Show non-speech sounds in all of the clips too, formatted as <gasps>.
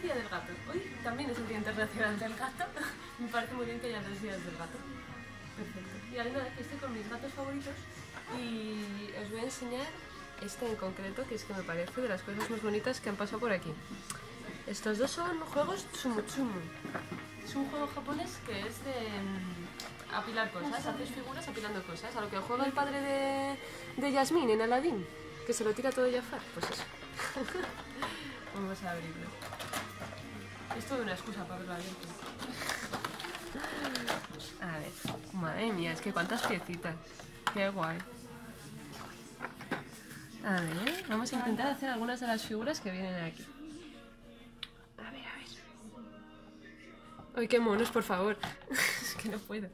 Hoy día del gato. Hoy también es el Día Internacional del Gato. <laughs> Me parece muy bien que haya dos días del gato. Perfecto. Y ahora estoy con mis gatos favoritos y os voy a enseñar este en concreto, que es que me parece de las cosas más bonitas que han pasado por aquí. Estos dos son juegos Tsumutsumu. Es un juego japonés que es de mm, apilar cosas, haces figuras apilando cosas. A lo que juega el padre de, de Yasmín en Aladdin, que se lo tira todo Jafar. Pues eso. <laughs> Vamos a abrirlo. Es toda una excusa para verlo abierto. <laughs> A ver, madre mía, es que cuántas piecitas. Qué guay. A ver, vamos a intentar hacer algunas de las figuras que vienen aquí. A ver, a ver. Ay, qué monos, por favor. <laughs> es que no puedo.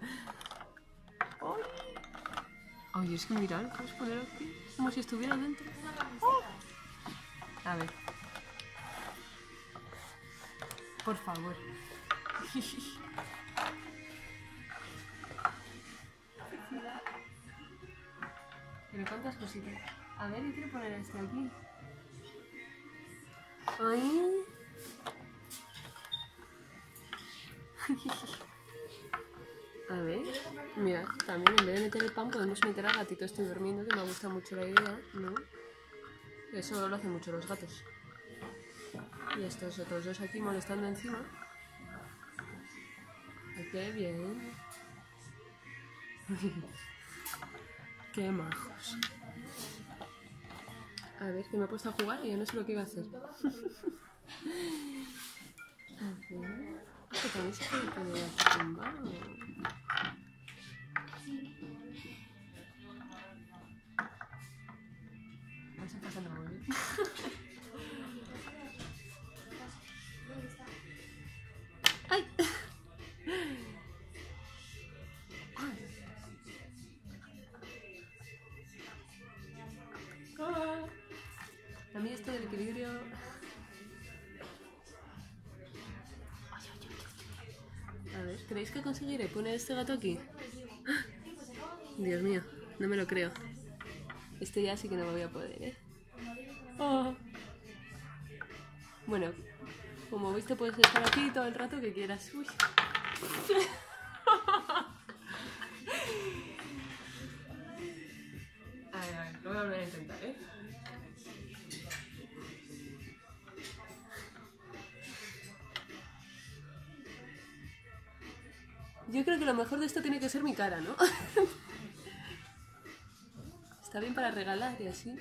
Ay, Ay es que mirad, vamos a poner aquí como si estuviera dentro. A ver. Por favor. Pero cuántas cositas. A ver, yo quiero poner este aquí. Ay. <laughs> A ver, mira, también en vez de meter el pan podemos meter al gatito estoy durmiendo, que me gusta mucho la idea, ¿no? Eso lo hacen mucho los gatos. Y estos otros dos aquí molestando encima. Qué bien. <laughs> qué majos. A ver, que me he puesto a jugar y yo no sé lo que iba a hacer. a ver. Ah, que también se puede poner aquí tumbado. Pasando muy bien. A mí esto del equilibrio... A ver, ¿creéis que conseguiré poner este gato aquí? <gasps> Dios mío, no me lo creo. Este ya sí que no me voy a poder, ¿eh? Oh. Bueno, como viste puedes estar aquí todo el rato que quieras. Uy. <laughs> Yo creo que lo mejor de esto tiene que ser mi cara, ¿no? <laughs> Está bien para regalar y así.